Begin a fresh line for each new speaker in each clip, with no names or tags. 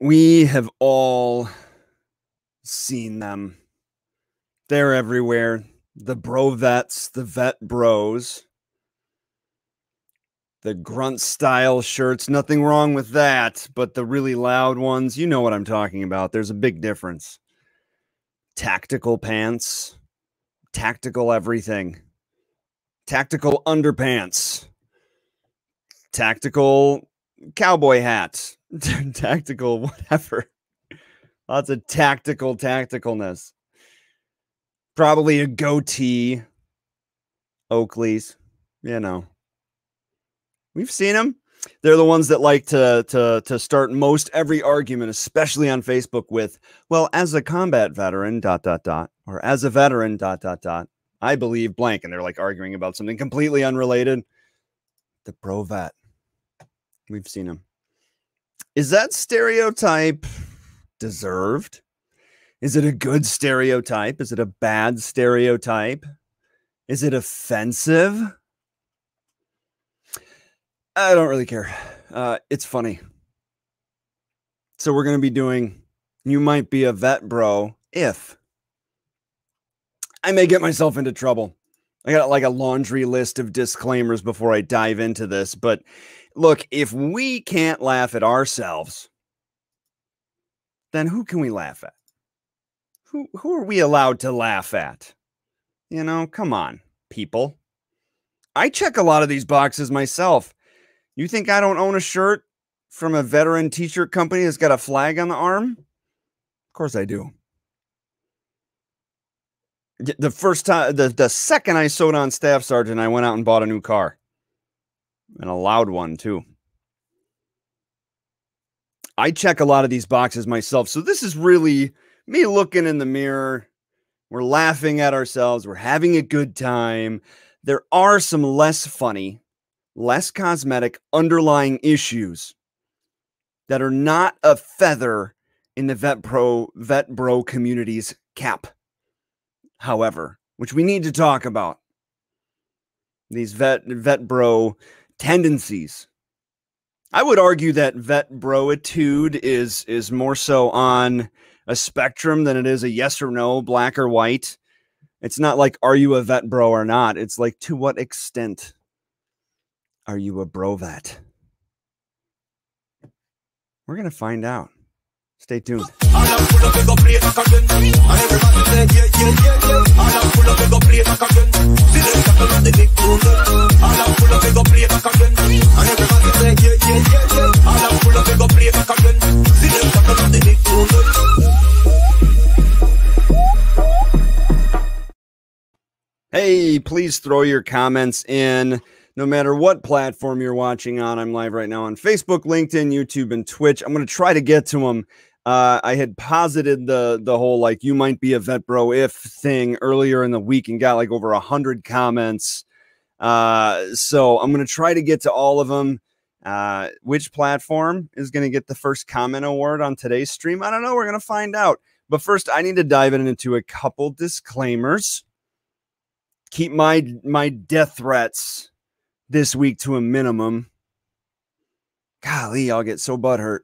We have all seen them. They're everywhere. The bro vets, the vet bros, the grunt style shirts. Nothing wrong with that, but the really loud ones, you know what I'm talking about. There's a big difference. Tactical pants, tactical everything, tactical underpants, tactical cowboy hat, tactical whatever. Lots of tactical tacticalness. Probably a goatee. Oakley's, you know. We've seen them. They're the ones that like to to to start most every argument, especially on Facebook, with "Well, as a combat veteran, dot dot dot," or "As a veteran, dot dot dot." I believe blank, and they're like arguing about something completely unrelated. The pro vet. We've seen them. Is that stereotype deserved? Is it a good stereotype? Is it a bad stereotype? Is it offensive? I don't really care. Uh, it's funny. So we're going to be doing you might be a vet bro if I may get myself into trouble. I got like a laundry list of disclaimers before I dive into this, but look, if we can't laugh at ourselves, then who can we laugh at? Who who are we allowed to laugh at? You know, come on, people. I check a lot of these boxes myself. You think I don't own a shirt from a veteran t-shirt company that's got a flag on the arm? Of course I do. The first time, the, the second I sewed on staff sergeant, I went out and bought a new car. And a loud one, too. I check a lot of these boxes myself. So this is really me looking in the mirror. We're laughing at ourselves. We're having a good time. There are some less funny, less cosmetic underlying issues that are not a feather in the vet pro vet bro community's cap. However, which we need to talk about these vet vet bro tendencies. I would argue that vet broitude is is more so on a spectrum than it is a yes or no, black or white. It's not like are you a vet bro or not. It's like to what extent are you a bro vet? We're gonna find out. Stay tuned. Hey, please throw your comments in no matter what platform you're watching on. I'm live right now on Facebook, LinkedIn, YouTube, and Twitch. I'm going to try to get to them. Uh, I had posited the the whole like you might be a vet bro if thing earlier in the week and got like over a hundred comments. Uh, so I'm to try to get to all of them. Uh, which platform is to get the first comment award on today's stream? I don't know. We're to find out. But first, I need to dive into a couple disclaimers keep my my death threats this week to a minimum. Golly, I'll get so butthurt.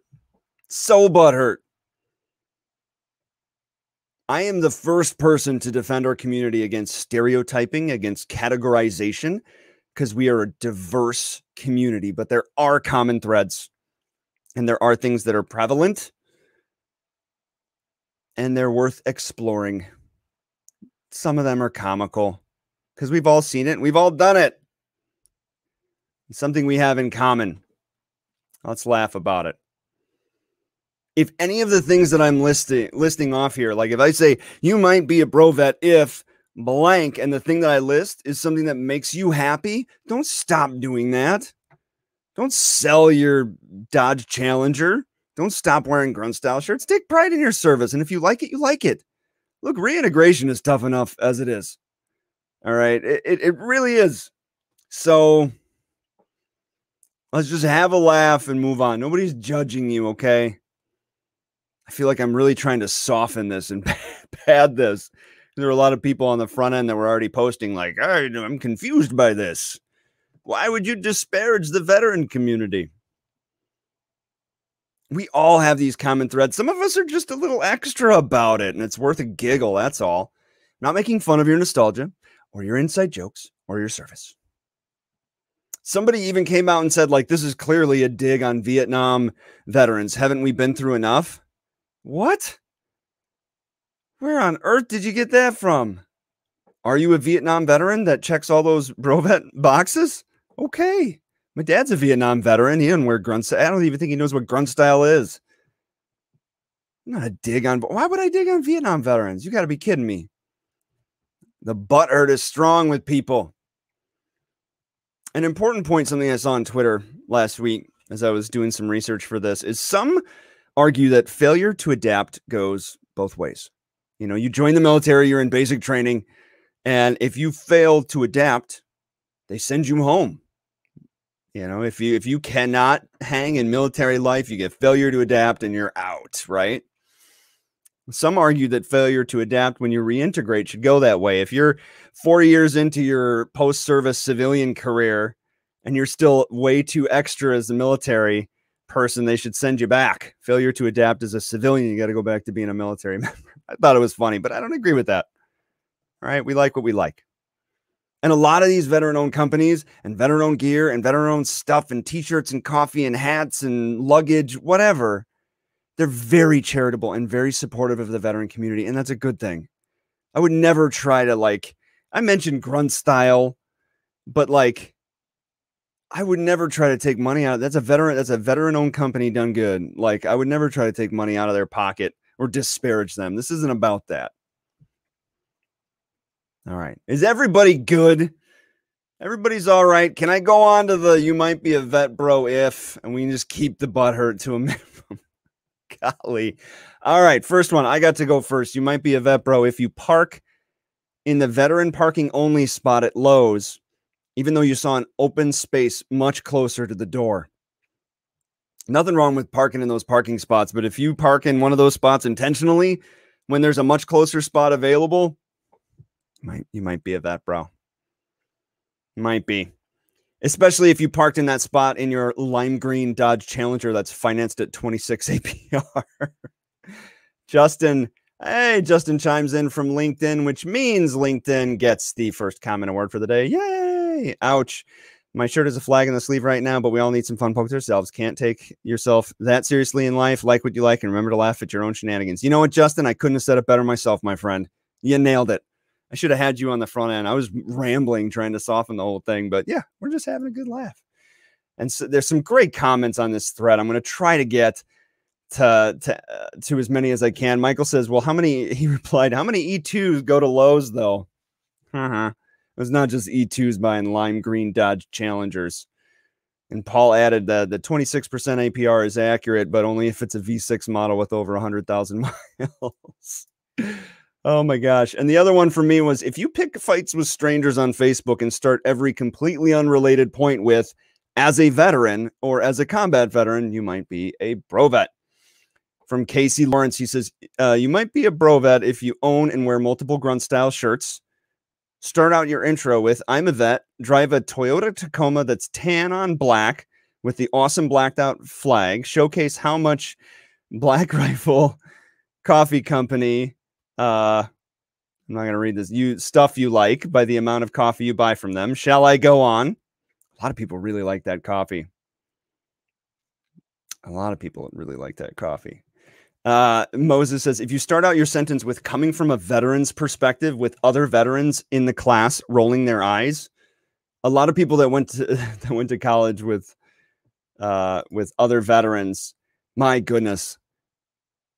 So butthurt. I am the first person to defend our community against stereotyping, against categorization, because we are a diverse community, but there are common threads and there are things that are prevalent and they're worth exploring. Some of them are comical because we've all seen it. We've all done it. It's something we have in common. Let's laugh about it. If any of the things that I'm listing listing off here, like if I say you might be a bro vet if blank, and the thing that I list is something that makes you happy, don't stop doing that. Don't sell your Dodge Challenger. Don't stop wearing grunt style shirts. Take pride in your service. And if you like it, you like it. Look, reintegration is tough enough as it is. All right. It, it, it really is. So let's just have a laugh and move on. Nobody's judging you, okay? I feel like I'm really trying to soften this and pad this. There were a lot of people on the front end that were already posting, like, I'm confused by this. Why would you disparage the veteran community? we all have these common threads. Some of us are just a little extra about it, and it's worth a giggle. That's all. not making fun of your nostalgia or your inside jokes or your service. Somebody even came out and said, like, this is clearly a dig on Vietnam veterans. Haven't we been through enough? What? Where on earth did you get that from? Are you a Vietnam veteran that checks all those Brovet boxes? Okay. My dad's a Vietnam veteran. He didn't wear grunt. I don't even think he knows what grunt style is. I'm not a dig on. Why would I dig on Vietnam veterans? You got to be kidding me. The butt hurt is strong with people. An important point, something I saw on Twitter last week as I was doing some research for this, is some argue that failure to adapt goes both ways. You know, you join the military, you're in basic training, and if you fail to adapt, they send you home. You know, if you if you cannot hang in military life, you get failure to adapt and you're out, right? Some argue that failure to adapt when you reintegrate should go that way. If you're 4 years into your post-service civilian career and you're still way too extra as a military person, they should send you back. Failure to adapt as a civilian, you got to go back to being a military member. I thought it was funny, but I don't agree with that. All right, we like what we like. And a lot of these veteran owned companies and veteran owned gear and veteran owned stuff and t shirts and coffee and hats and luggage, whatever, they're very charitable and very supportive of the veteran community. And that's a good thing. I would never try to, like, I mentioned grunt style, but like, I would never try to take money out. That's a veteran. That's a veteran-owned company done good. Like I would never try to take money out of their pocket or disparage them. This isn't about that. All right. Is everybody good? Everybody's all right. Can I go on to the you might be a vet bro if and we can just keep the butt hurt to a minimum? Golly. All right. First one. I got to go first. You might be a vet bro if you park in the veteran parking only spot at Lowe's, even though you saw an open space much closer to the door. Nothing wrong with parking in those parking spots, but if you park in one of those spots intentionally when there's a much closer spot available, might you might be a vet, bro. Might be. Especially if you parked in that spot in your lime green Dodge Challenger that's financed at 26 APR. Justin, hey, Justin chimes in from LinkedIn, which means LinkedIn gets the first comment award for the day. Yay! Ouch. My shirt is a flag in the sleeve right now, but we all need some fun pokes ourselves. Can't take yourself that seriously in life. Like what you like and remember to laugh at your own shenanigans. You know what, Justin? I couldn't have said it better myself, my friend. You nailed it. I should have had you on the front end. I was rambling trying to soften the whole thing, but yeah, we're just having a good laugh. And so there's some great comments on this thread. I'm going to try to get to to uh, to as many as I can. Michael says, "Well, how many?" He replied, "How many E2s go to Lowe's though?" Uh-huh. Was not just E2s buying lime green Dodge Challengers. And Paul added that the 26% APR is accurate, but only if it's a V6 model with over 100,000 miles. Oh my gosh. And the other one for me was if you pick fights with strangers on Facebook and start every completely unrelated point with, as a veteran or as a combat veteran, you might be a brovet. From Casey Lawrence, he says, uh, You might be a brovet if you own and wear multiple grunt style shirts. Start out your intro with, I'm a vet, drive a Toyota Tacoma that's tan on black with the awesome blacked out flag, showcase how much Black Rifle Coffee Company uh, I'm not going to read this. You stuff you like by the amount of coffee you buy from them. Shall I go on? A lot of people really like that coffee. A lot of people really like that coffee. Uh, Moses says if you start out your sentence with coming from a veteran's perspective with other veterans in the class rolling their eyes, a lot of people that went to that went to college with uh, with other veterans, my goodness,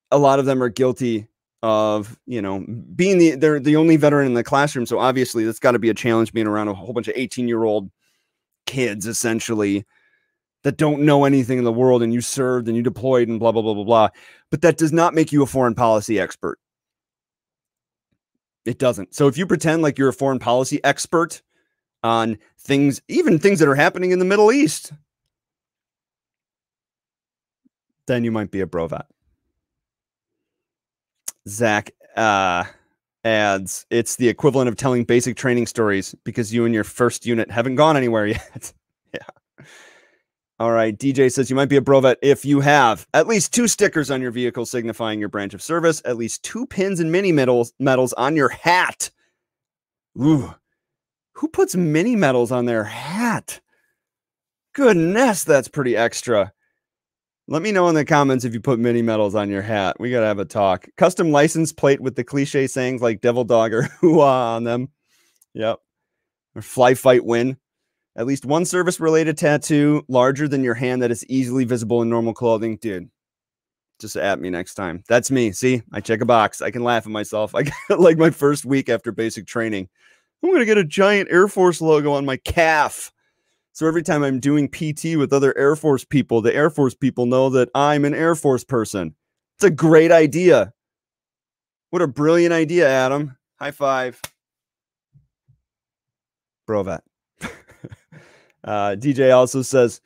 a lot of them are guilty of you know being the they're the only veteran in the classroom. So obviously that's got to be a challenge being around a whole bunch of 18 year old kids essentially that don't know anything in the world and you served and you deployed and blah blah blah blah blah but that does not make you a foreign policy expert it doesn't so if you pretend like you're a foreign policy expert on things even things that are happening in the middle east then you might be a brovet Zach uh, adds, it's the equivalent of telling basic training stories because you and your first unit haven't gone anywhere yet. yeah. All right. DJ says you might be a Brovet if you have at least two stickers on your vehicle signifying your branch of service, at least two pins and mini medals, medals on your hat. Ooh. Who puts mini medals on their hat? Goodness, that's pretty extra. Let me know in the comments if you put mini medals on your hat. We got to have a talk. Custom license plate with the cliche sayings like devil dog or hoo on them. Yep. Or fly fight win. At least one service related tattoo larger than your hand that is easily visible in normal clothing. Dude, just at me next time. That's me. See, I check a box. I can laugh at myself. I got like my first week after basic training. I'm going to get a giant Air Force logo on my calf. So every time I'm doing PT with other Air Force people, the Air Force people know that I'm an Air Force person. It's a great idea. What a brilliant idea, Adam. High five. Brovet. Uh, DJ also says,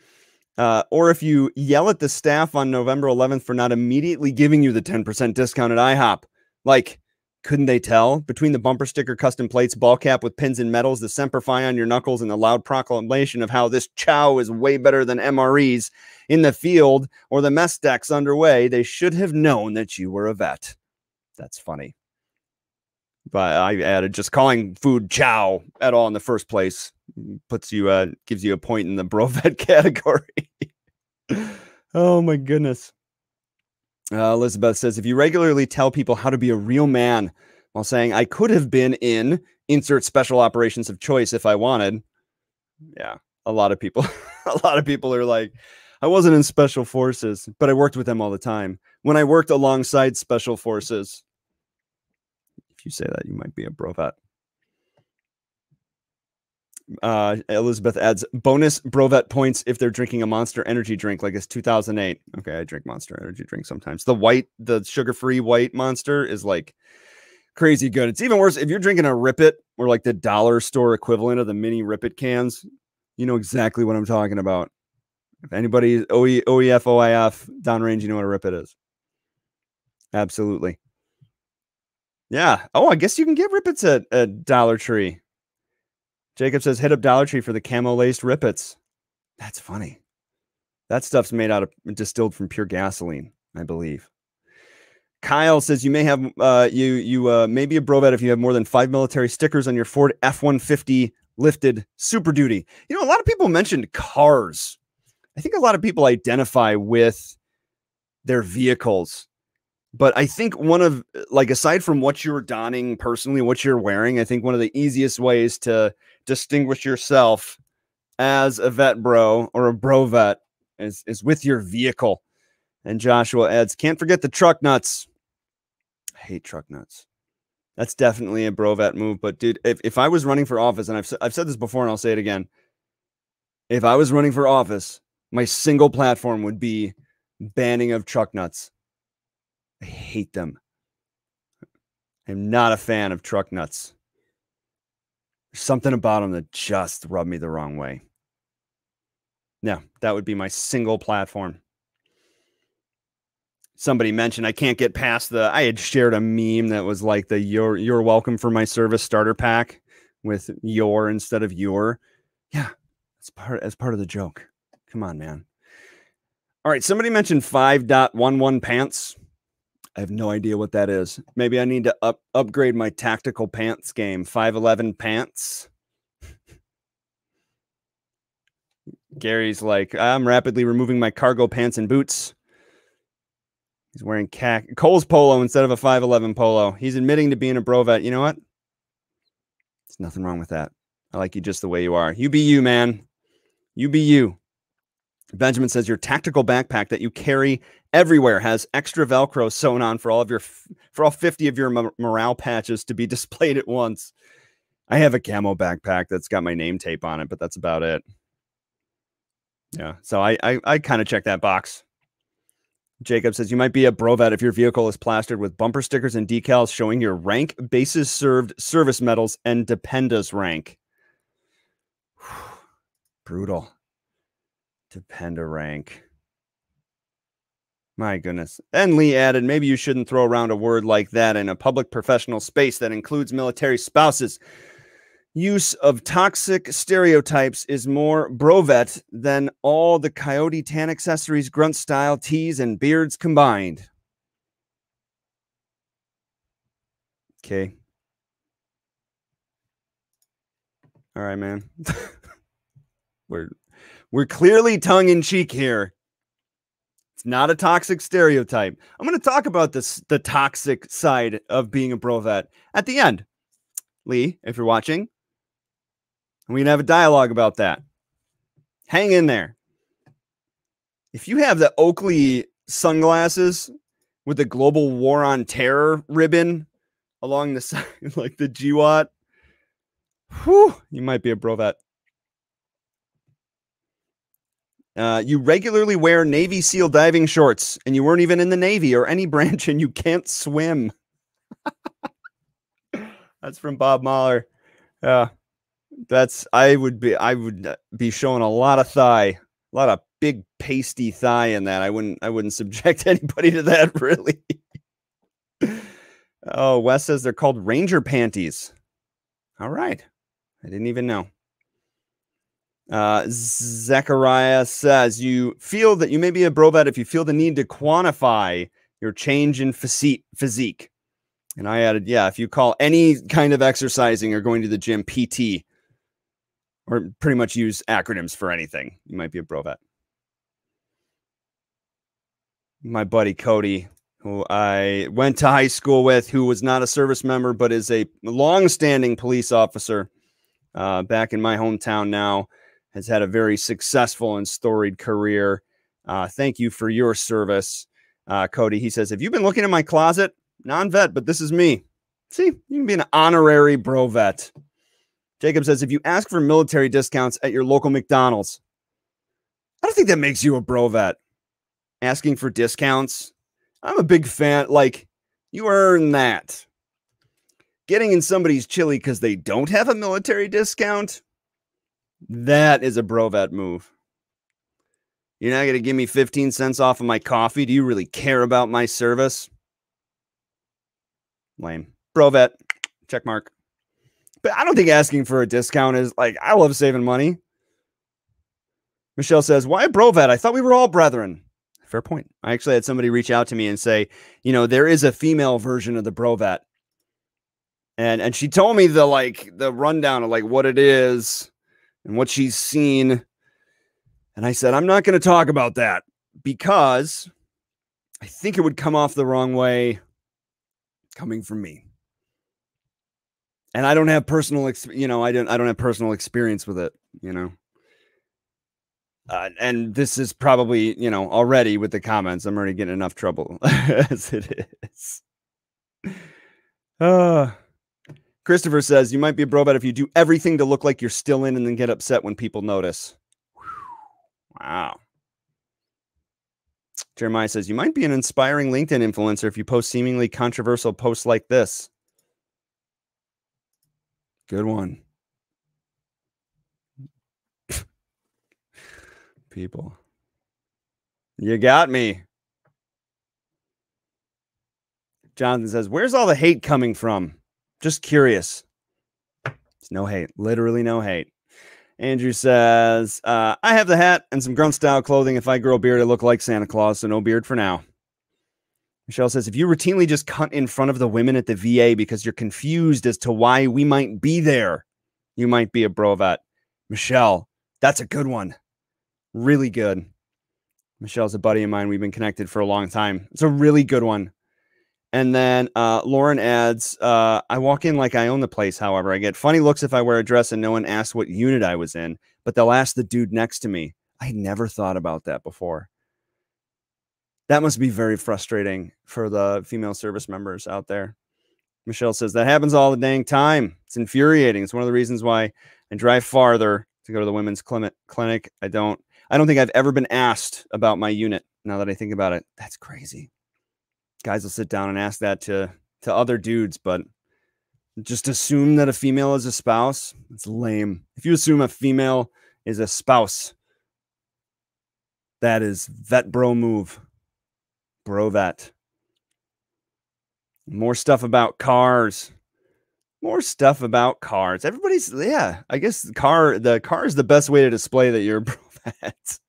uh, or if you yell at the staff on November 11th for not immediately giving you the 10% discount at IHOP, like, couldn't they tell? Between the bumper sticker, custom plates, ball cap with pins and medals, the Semper Fi on your knuckles, and the loud proclamation of how this chow is way better than MREs in the field or the mess decks underway, they should have known that you were a vet. That's funny. But I added just calling food chow at all in the first place puts you uh gives you a point in the bro vet category. oh my goodness. Uh, Elizabeth says, if you regularly tell people how to be a real man while saying, I could have been in insert special operations of choice if I wanted. Yeah, a lot of people, a lot of people are like, I wasn't in special forces, but I worked with them all the time. When I worked alongside special forces, if you say that, you might be a brovet uh, Elizabeth adds bonus Brovet points if they're drinking a Monster Energy drink, like it's 2008. Okay, I drink Monster Energy drink sometimes. The white, the sugar-free white Monster is like crazy good. It's even worse if you're drinking a Rip It or like the dollar store equivalent of the mini Rip It cans. You know exactly what I'm talking about. If anybody OE, OEF, OIF downrange, you know what a Rip It is. Absolutely. Yeah. Oh, I guess you can get Rip Its at, at Dollar Tree. Jacob says, hit up Dollar Tree for the camo laced Rip Its. That's funny. That stuff's made out of distilled from pure gasoline, I believe. Kyle says you may have uh, you you uh, may be a brovet if you have more than five military stickers on your Ford F one fifty lifted Super Duty. You know, a lot of people mentioned cars. I think a lot of people identify with their vehicles but I think one of like aside from what you're donning personally, what you're wearing, I think one of the easiest ways to distinguish yourself as a vet bro or a bro vet is is with your vehicle. And Joshua adds, can't forget the truck nuts. I hate truck nuts. That's definitely a bro vet move. But dude, if, if I was running for office, and I've I've said this before and I'll say it again. If I was running for office, my single platform would be banning of truck nuts. I hate them. I'm not a fan of truck nuts. There's something about them that just rub me the wrong way. No, that would be my single platform. Somebody mentioned I can't get past the. I had shared a meme that was like the "You're you're welcome for my service starter pack" with "your" instead of "your." Yeah, it's part as part of the joke. Come on, man. All right, somebody mentioned 5.11 pants. I have no idea what that is. Maybe I need to up upgrade my tactical pants game. 511 pants. Gary's like, I'm rapidly removing my cargo pants and boots. He's wearing cac Cole's polo instead of a 511 polo. He's admitting to being a brovet. You know what? There's nothing wrong with that. I like you just the way you are. You be you, man. You be you. Benjamin says your tactical backpack that you carry everywhere has extra Velcro sewn on for all of your for all 50 of your morale patches to be displayed at once. I have a camo backpack that's got my name tape on it, but that's about it. Yeah, so I I, I kind of check that box. Jacob says you might be a brovet if your vehicle is plastered with bumper stickers and decals showing your rank, bases served, service medals, and dependas rank. Brutal. Dependa rank. My goodness. And Lee added, maybe you shouldn't throw around a word like that in a public professional space that includes military spouses. use of toxic stereotypes is more brovet than all the coyote tan accessories, grunt style tees, and beards combined. Okay. All right, man. we're we're clearly tongue in cheek here. It's not a toxic stereotype. I'm going to talk about this the toxic side of being a brovet at the end. Lee, if you're watching, we can have a dialogue about that. Hang in there. If you have the Oakley sunglasses with the global war on terror ribbon along the side, like the GWOT, whew, you might be a brovet. Uh, you regularly wear Navy SEAL diving shorts, and you weren't even in the Navy or any branch, and you can't swim. That's from Bob Mahler. Yeah, that's I would be I would uh, be showing a lot of thigh, a lot of big pasty thigh in that. I wouldn't I wouldn't subject anybody to that really. oh, Wes says they're called Ranger panties. All right, I didn't even know. Uh, Zechariah says you feel that you may be a brovet if you feel the need to quantify your change in physique. And I added, yeah, if you call any kind of exercising or going to the gym PT, or pretty much use acronyms for anything. You might be a brovet. My buddy Cody, who I went to high school with, who was not a service member, but is a long-standing police officer uh, back in my hometown now, has had a very successful and storied career. Uh, thank you for your service, uh, Cody. He says, Have you been looking in my closet? Non vet, but this is me. See, you can be an honorary bro vet. Jacob says, if you ask for military discounts at your local McDonald's, I don't think that makes you a bro vet. Asking for discounts. I'm a big fan. Like, you earn that. Getting in somebody's chili because they don't have a military discount, that is a bro vet move. You're not going to give me 15 cents off of my coffee. Do you really care about my service? Lame. Bro vet. Check mark. But I don't think asking for a discount is like, I love saving money. Michelle says, Why Brovet? I thought we were all brethren. Fair point. I actually had somebody reach out to me and say, you know, there is a female version of the Brovet. And and she told me the like the rundown of like what it is and what she's seen. And I said, I'm not going to talk about that because I think it would come off the wrong way coming from me and I don't have personal, you know, I don't, I don't have personal experience with it, you know. Uh, and this is probably, you know, already with the comments, I'm already getting enough trouble as it is. Uh, Christopher says you might be a bro, but if you do everything to look like you're still in and then get upset when people notice. Wow. Jeremiah says you might be an inspiring LinkedIn influencer if you post seemingly controversial posts like this. Good one. People. You got me. Jonathan says, Where's all the hate coming from? Just curious. It's no hate. Literally no hate. Andrew says, uh, I have the hat and some grunt style clothing. If I grow a beard, I look like Santa Claus, so no beard for now. Michelle says, if you routinely just cut in front of the women at the VA because you're confused as to why we might be there, you might be a brovet. Michelle, that's a good one. Really good. Michelle's a buddy of mine. We've been connected for a long time. It's a really good one. And then uh, Lauren adds, uh, I walk in like I own the place. However, I get funny looks if I wear a dress and no one asks what unit I was in, but they'll ask the dude next to me. I never thought about that before that must be very frustrating for the female service members out there. Michelle says that happens all the dang time. It's infuriating. It's one of the reasons why I drive farther to go to the women's clinic. Clinic. I don't. I don't think I've ever been asked about my unit. Now that I think about it, that's crazy. Guys will sit down and ask that to to other dudes, but just assume that a female is a spouse. It's lame. If you assume a female is a spouse, that is vet bro move. Bro, that. More stuff about cars. More stuff about cars. Everybody's yeah. I guess the car the car is the best way to display that you're a pro vet.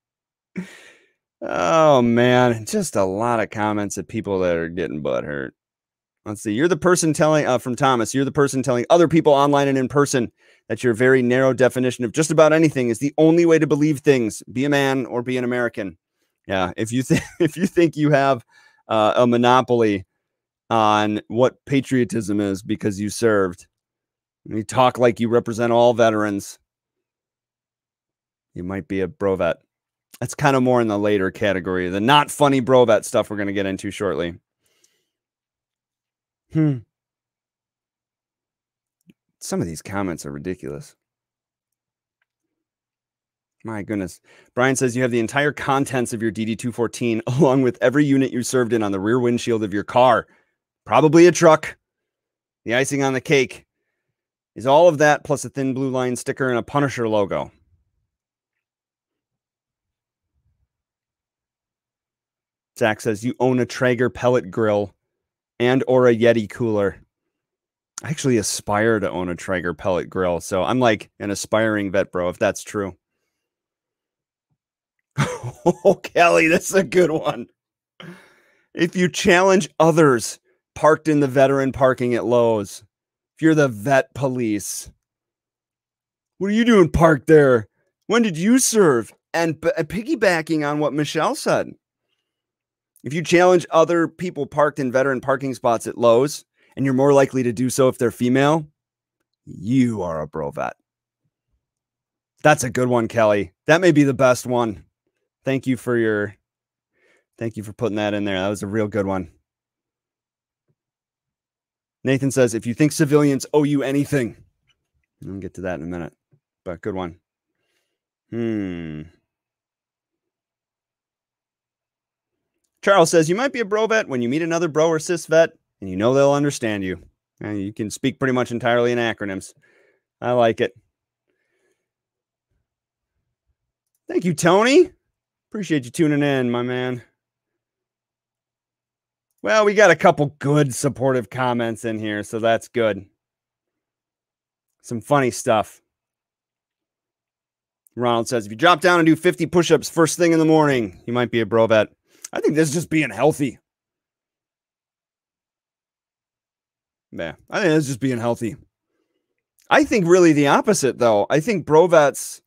Oh man, just a lot of comments of people that are getting butt hurt. Let's see. You're the person telling uh, from Thomas. You're the person telling other people online and in person that your very narrow definition of just about anything is the only way to believe things. Be a man or be an American. Yeah. If you think if you think you have uh, a monopoly on what patriotism is because you served, you talk like you represent all veterans. You might be a brovet. That's kind of more in the later category. The not funny brovet stuff we're going to get into shortly. Hmm. Some of these comments are ridiculous. My goodness. Brian says you have the entire contents of your DD 214 along with every unit you served in on the rear windshield of your car. Probably a truck. The icing on the cake is all of that plus a thin blue line sticker and a Punisher logo. Zach says you own a Traeger pellet grill and or a Yeti cooler. I actually aspire to own a Traeger pellet grill, so I'm like an aspiring vet bro if that's true. oh, Kelly, that's a good one. If you challenge others parked in the veteran parking at Lowe's, if you're the vet police, what are you doing parked there? When did you serve? And p- uh, piggybacking on what Michelle said, if you challenge other people parked in veteran parking spots at Lowe's, and you're more likely to do so if they're female, you are a bro vet. That's a good one, Kelly. That may be the best one. Thank you for your thank you for putting that in there. That was a real good one. Nathan says, if you think civilians owe you anything, I'll get to that in a minute. But good one. Hmm. Charles says you might be a bro vet when you meet another bro or cis vet and you know they'll understand you. And you can speak pretty much entirely in acronyms. I like it. Thank you, Tony. Appreciate you tuning in, my man. Well, we got a couple good supportive comments in here, so that's good. Some funny stuff. Ronald says, if you drop down and do 50 push ups first thing in the morning, you might be a bro vet. I think this is just being healthy. Yeah, I think it's just being healthy. I think really the opposite, though. I think Brovets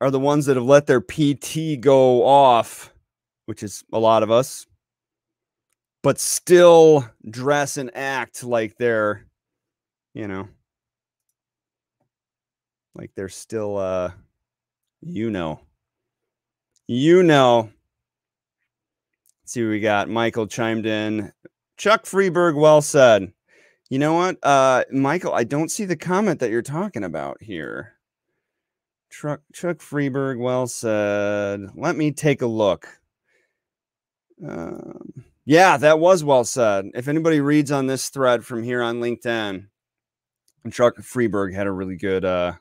are the ones that have let their PT go off, which is a lot of us, but still dress and act like they're, you know, like they're still, uh, you know, you know, Let's see what we got. Michael chimed in. Chuck Freeberg, well said. You know what, uh, Michael? I don't see the comment that you're talking about here. Chuck Chuck Freeberg, well said. Let me take a look. Um, yeah, that was well said. If anybody reads on this thread from here on LinkedIn, Chuck Freeberg had a really good uh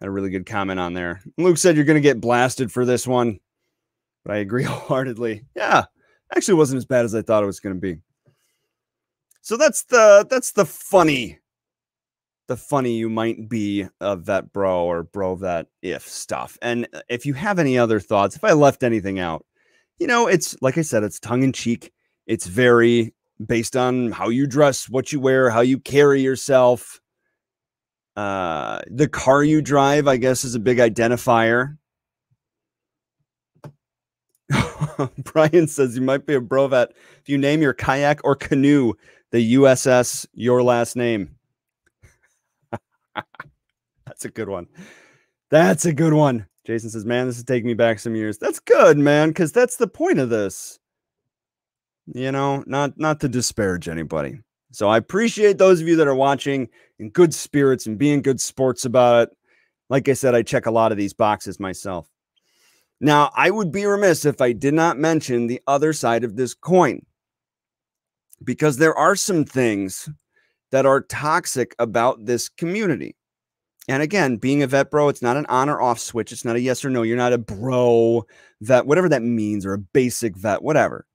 had a really good comment on there. Luke said you're gonna get blasted for this one but I agree wholeheartedly. Yeah, actually wasn't as bad as I thought it was going to be. So that's the that's the funny, the funny you might be of that bro or bro that if stuff. And uh, if you have any other thoughts, if I left anything out, you know, it's like I said, it's tongue in cheek. It's very based on how you dress, what you wear, how you carry yourself. Uh, the car you drive, I guess, is a big identifier. Brian says you might be a brovet if you name your kayak or canoe the USS your last name. That's a good one. That's a good one. Jason says, "Man, this is taking me back some years." That's good, man, because that's the point of this. You know, not not to disparage anybody. So I appreciate those of you that are watching in good spirits and being good sports about it. Like I said, I check a lot of these boxes myself. Now, I would be remiss if I did not mention the other side of this coin because there are some things that are toxic about this community. And again, being a vet bro, it's not an on or off switch. It's not a yes or no. You're not a bro vet, whatever that means, or a basic vet, whatever.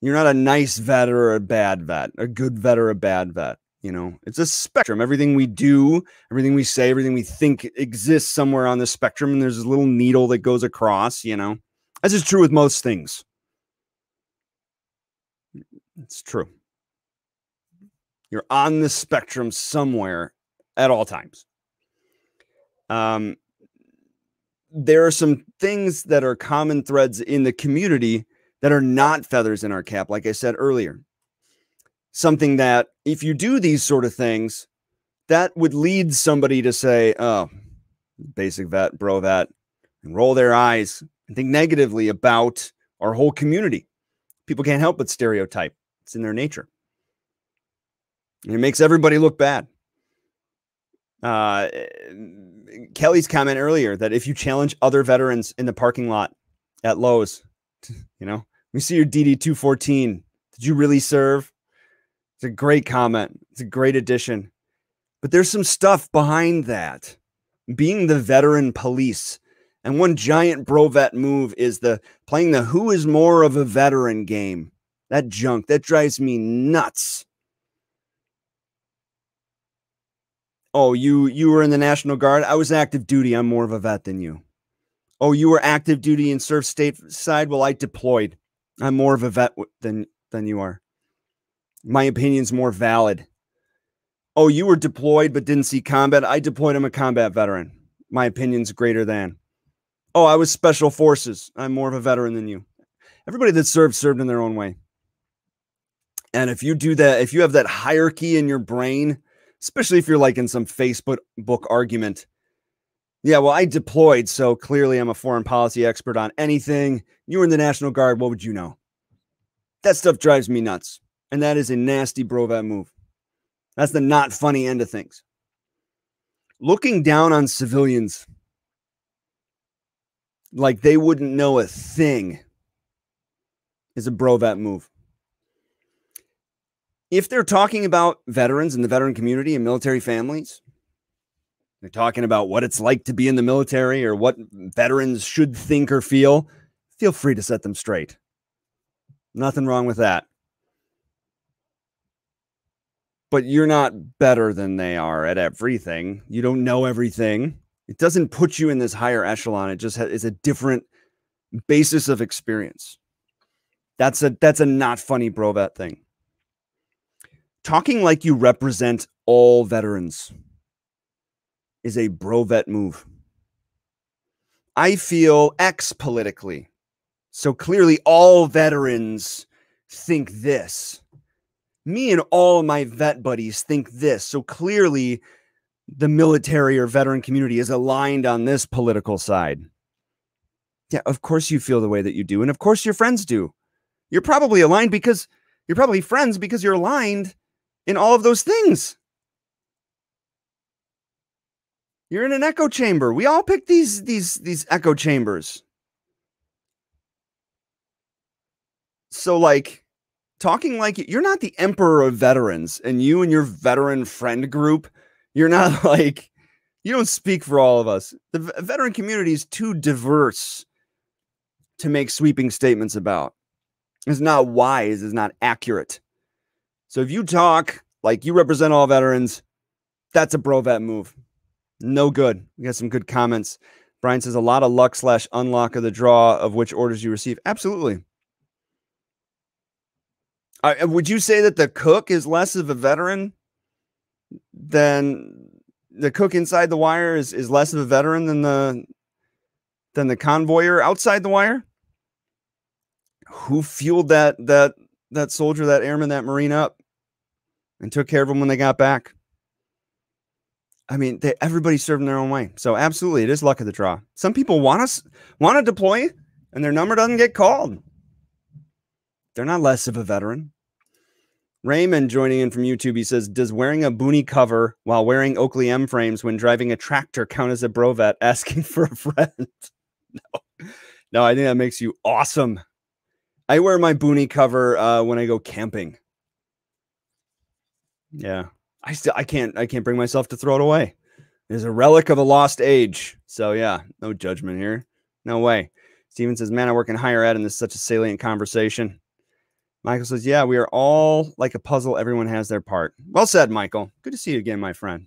You're not a nice vet or a bad vet, a good vet or a bad vet. You know, it's a spectrum. Everything we do, everything we say, everything we think exists somewhere on the spectrum. And there's a little needle that goes across, you know. This is true with most things. It's true. You're on the spectrum somewhere at all times. Um, there are some things that are common threads in the community that are not feathers in our cap, like I said earlier. Something that, if you do these sort of things, that would lead somebody to say, oh, basic vet, bro vet, and roll their eyes and think negatively about our whole community. People can't help but stereotype, it's in their nature. And it makes everybody look bad. Uh, Kelly's comment earlier that if you challenge other veterans in the parking lot at Lowe's, you know, we see your DD 214. Did you really serve? It's a great comment. It's a great addition. But there's some stuff behind that. Being the veteran police. And one giant bro vet move is the playing the who is more of a veteran game. That junk that drives me nuts. Oh, you you were in the National Guard. I was active duty. I'm more of a vet than you. Oh, you were active duty and served stateside. Well, I deployed. I'm more of a vet than than you are. My opinion's more valid. Oh, you were deployed but didn't see combat. I deployed. I'm a combat veteran. My opinion's greater than. Oh, I was special forces. I'm more of a veteran than you. Everybody that served served in their own way. And if you do that, if you have that hierarchy in your brain especially if you're like in some Facebook book argument. Yeah, well, I deployed, so clearly I'm a foreign policy expert on anything. You were in the National Guard, what would you know? That stuff drives me nuts. And that is a nasty brovet move. That's the not funny end of things. Looking down on civilians like they wouldn't know a thing is a brovet move if they're talking about veterans and the veteran community and military families, they're talking about what it's like to be in the military or what veterans should think or feel, feel free to set them straight. Nothing wrong with that. But you're not better than they are at everything. You don't know everything. It doesn't put you in this higher echelon. It just is a different basis of experience. That's a that's a not funny brovet thing talking like you represent all veterans is a bro vet move. I feel X politically. So clearly, all veterans think this. Me and all my vet buddies think this. So clearly, the military or veteran community is aligned on this political side. Yeah, of course you feel the way that you do. And of course your friends do. You're probably aligned because you're probably friends because you're aligned in all of those things. You're in an echo chamber. We all pick these these these echo chambers. So like talking like you're not the emperor of veterans and you and your veteran friend group, you're not like you don't speak for all of us. The veteran community is too diverse to make sweeping statements about. It's not wise, it's not accurate. So if you talk like you represent all veterans, that's a bro vet move. No good. We got some good comments. Brian says a lot of luck slash unlock of the draw of which orders you receive. Absolutely. Uh, would you say that the cook is less of a veteran than the cook inside the wire is, is less of a veteran than the than the convoyer outside the wire? Who fueled that that that soldier, that airman, that marine up? and took care of them when they got back. I mean, they, everybody served in their own way. So absolutely, it is luck of the draw. Some people want us want to deploy, and their number doesn't get called. They're not less of a veteran. Raymond joining in from YouTube, he says, "Does wearing a boonie cover while wearing Oakley M frames when driving a tractor count as a brovet asking for a friend?" no, no, I think that makes you awesome. I wear my boonie cover uh, when I go camping. Yeah. I still I can't I can't bring myself to throw it away. It's a relic of a lost age. So yeah, no judgment here. No way. Steven says, Man, I work in higher ed and this is such a salient conversation. Michael says, Yeah, we are all like a puzzle. Everyone has their part. Well said, Michael. Good to see you again, my friend.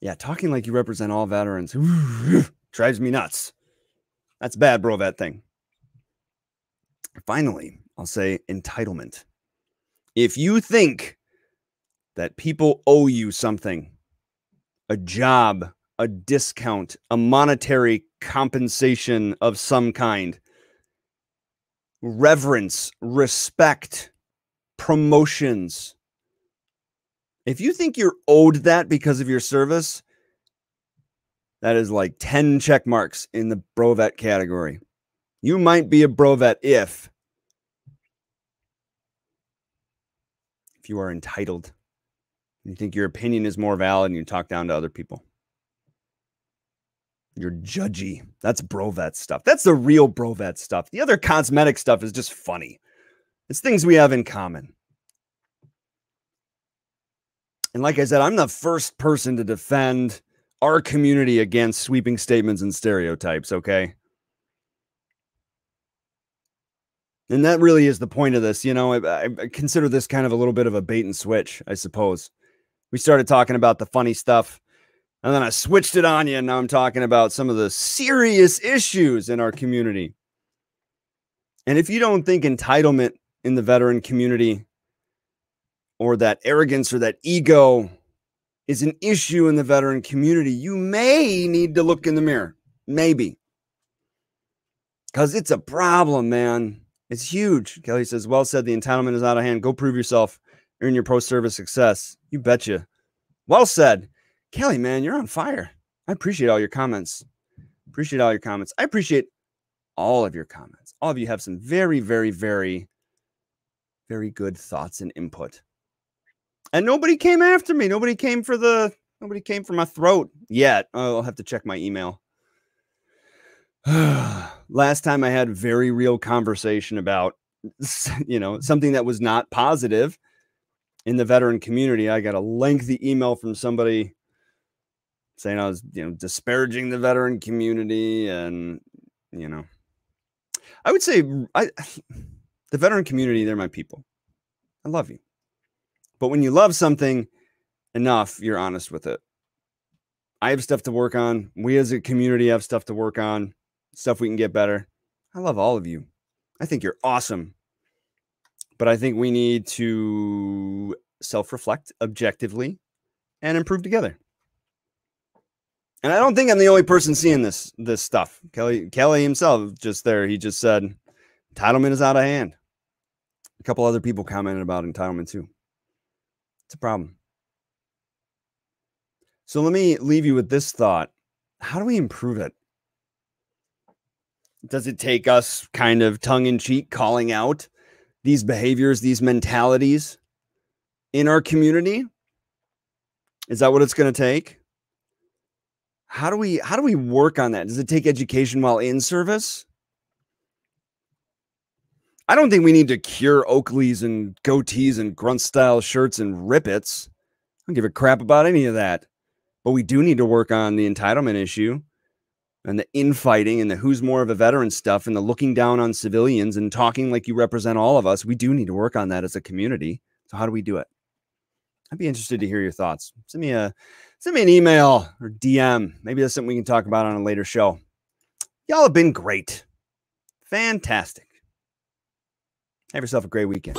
Yeah, talking like you represent all veterans drives me nuts. That's bad, bro, that thing. Finally, I'll say entitlement. If you think that people owe you something, a job, a discount, a monetary compensation of some kind, reverence, respect, promotions. If you think you're owed that because of your service, that is like 10 check marks in the brovet category. You might be a brovet if if you are entitled. You think your opinion is more valid and you talk down to other people. You're judgy. That's brovet stuff. That's the real brovet stuff. The other cosmetic stuff is just funny. It's things we have in common. And like I said, I'm the first person to defend our community against sweeping statements and stereotypes, okay? And that really is the point of this. You know, I, I, consider this kind of a little bit of a bait and switch, I suppose. We started talking about the funny stuff and then I switched it on you, and now I'm talking about some of the serious issues in our community. And if you don't think entitlement in the veteran community or that arrogance or that ego is an issue in the veteran community, you may need to look in the mirror. Maybe. Because it's a problem, man. It's huge. Kelly says, Well said. The entitlement is out of hand. Go prove yourself. Earn your post service success. You betcha. Well said. Kelly, man, you're on fire. I appreciate all your comments. Appreciate all your comments. I appreciate all of your comments. All of you have some very, very, very, very good thoughts and input. And nobody came after me. Nobody came for the nobody came for my throat yet. Oh, I'll have to check my email. Last time I had very real conversation about you know something that was not positive in the veteran community. I got a lengthy email from somebody saying I was, you know, disparaging the veteran community and, you know, I would say I the veteran community, they're my people. I love you. But when you love something enough, you're honest with it. I have stuff to work on. We as a community have stuff to work on, stuff we can get better. I love all of you. I think you're awesome. But I think we need to self reflect objectively and improve together. And I don't think I'm the only person seeing this this stuff. Kelly Kelly himself just there. He just said entitlement is out of hand. A couple other people commented about entitlement too. It's a problem. So let me leave you with this thought. How do we improve it? Does it take us kind of tongue in cheek calling out these behaviors, these mentalities in our community? Is that what it's going to take? How do we how do we work on that? Does it take education while in service? I don't think we need to cure Oakleys and goatees and grunt style shirts and Rip Its. I don't give a crap about any of that. But we do need to work on the entitlement issue and the infighting and the who's more of a veteran stuff and the looking down on civilians and talking like you represent all of us. We do need to work on that as a community. So how do we do it? I'd be interested to hear your thoughts. Send me a send me an email or DM. Maybe that's something we can talk about on a later show. Y'all have been great. Fantastic. Have yourself a great weekend.